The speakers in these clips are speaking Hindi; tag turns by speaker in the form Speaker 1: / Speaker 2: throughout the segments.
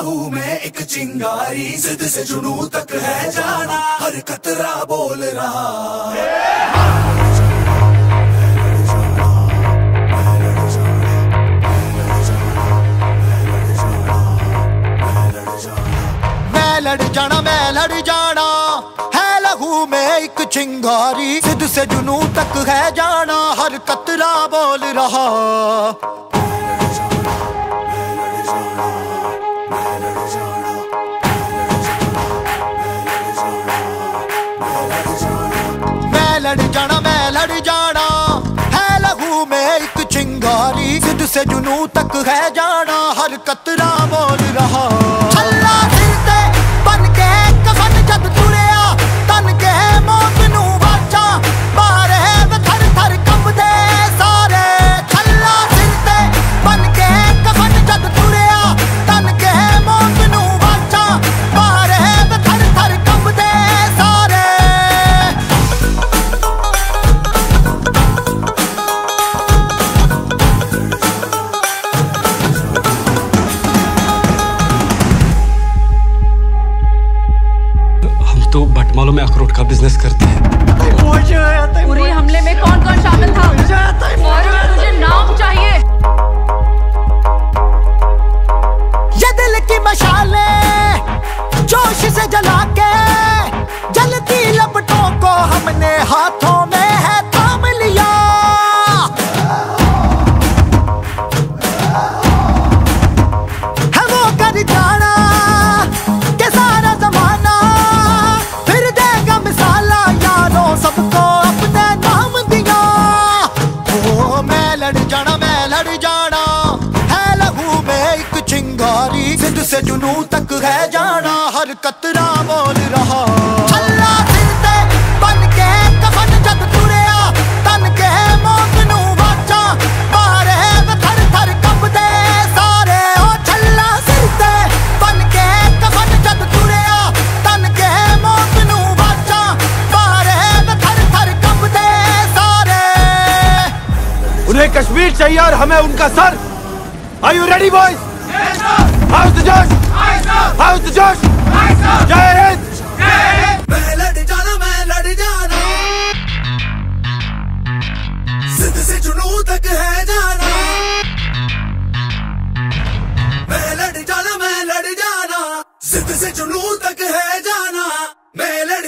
Speaker 1: लहू में एक चिंगारी, जिद से जुनू तक है जाना हर कतरा बोल रहा।
Speaker 2: लड़ जाना मैं लड़ जाना, है लहू में एक चिंगारी सिद्ध से जुनू तक है जाना हर कतरा बोल रहा। चिंगारी से जुनू तक है जाना हर कतरा बोल रहा। का
Speaker 3: बिज़नेस करते हैं।
Speaker 2: जुनू तक है जाना हर कतरा बोल रहा। छल्ला सिर बन के कफन जद तुरिया तन के मौत नू वाचा। मारे वे थर थर कंबदे सारे। ओ छल्ला सिर बन के कफन जद तुरिया तन के मौत नू वाचा। मारे वे थर थर कंबदे सारे।
Speaker 4: उन्हें कश्मीर चाहिए और हमें उनका sir. Are you ready boys how's जोश हाउस जोश जय। हिंद।
Speaker 1: जिद से चुनू तक है जाना। मैं लड़ जाना, मैं लड़ जाना। सिद्ध से जुनू तक है जाना। मैं लड़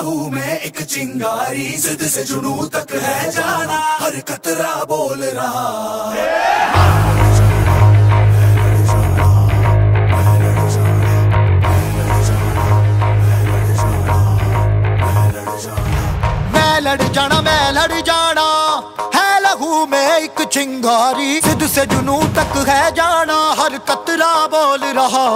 Speaker 1: है में एक चिंगारी, जिद से जुनू तक है जाना हर कतरा बोल रहा।
Speaker 2: लड़ जाना, मैं लड़ जाना, है लहू में एक चिंगारी सिद्ध से जुनू तक है जाना हर कतरा बोल रहा।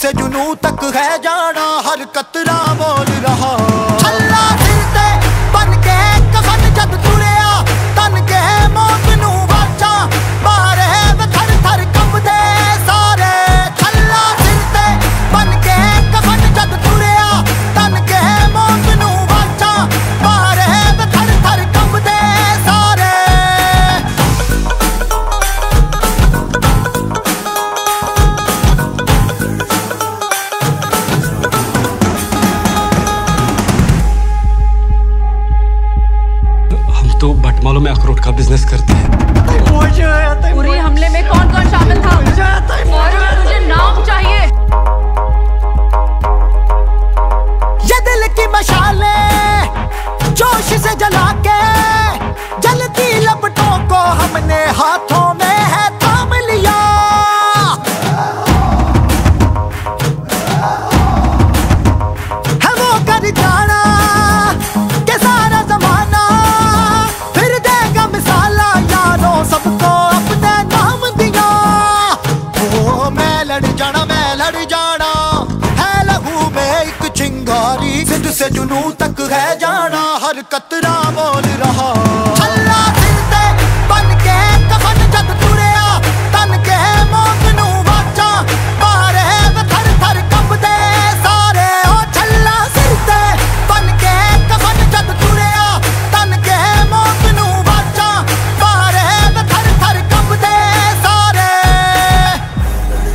Speaker 2: चिंगारी सिद्ध से जुनू तक है जाना हर कतरा तो
Speaker 3: भटमालों में अखरोट का बिज़नेस करते हैं।
Speaker 5: पूरे हमले में कौन कौन शामिल था? मुझे नाम चाहिए।
Speaker 2: ये दिल की मशा से जुनू तक है जाना हर कतरा बोल रहा। छल्ला सिर बन के कफन जद तुरिया तन के मौत नू वाचा। मारे वे थर थर कंबदे सारे। ओ छल्ला सिर बन के कफन जद तुरिया तन के मौत नू वाचा। मारे थर थर कंबदे सारे।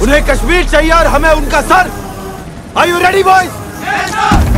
Speaker 4: उन्हें कश्मीर चाहिए और हमें उनका sir. Are you ready boys